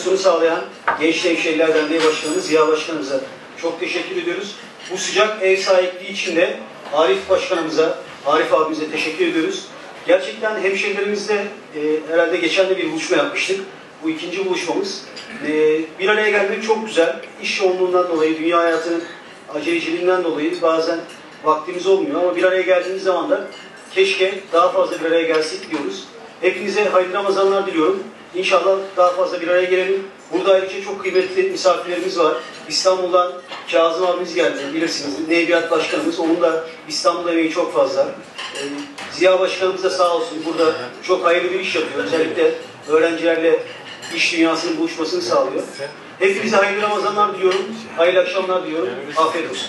organizasyonu sağlayan Genç Hemşehriler Derneği Başkanımız Ziya Başkanımıza çok teşekkür ediyoruz. Bu sıcak ev sahipliği için de Arif Başkanımıza, Arif abimize teşekkür ediyoruz. Gerçekten hemşehrilerimizle e, herhalde geçen de bir buluşma yapmıştık. Bu ikinci buluşmamız. E, bir araya gelmek çok güzel. İş yoğunluğundan dolayı, dünya hayatının aceleciliğinden dolayı bazen vaktimiz olmuyor ama bir araya geldiğimiz zaman da keşke daha fazla bir araya gelsek diyoruz. Hepinize hayırlı Ramazanlar diliyorum. İnşallah daha fazla bir araya gelelim. Burada ayrıca çok kıymetli misafirlerimiz var. İstanbul'dan Kazım abimiz geldi bilirsiniz. Nebiyat Başkanımız. Onun da İstanbul emeği çok fazla. Ee, Ziya Başkanımız da sağ olsun burada çok hayırlı bir iş yapıyor. Özellikle öğrencilerle iş dünyasının buluşmasını sağlıyor. Hepinize hayırlı Ramazanlar diliyorum. Hayırlı akşamlar diliyorum. Afiyet olsun.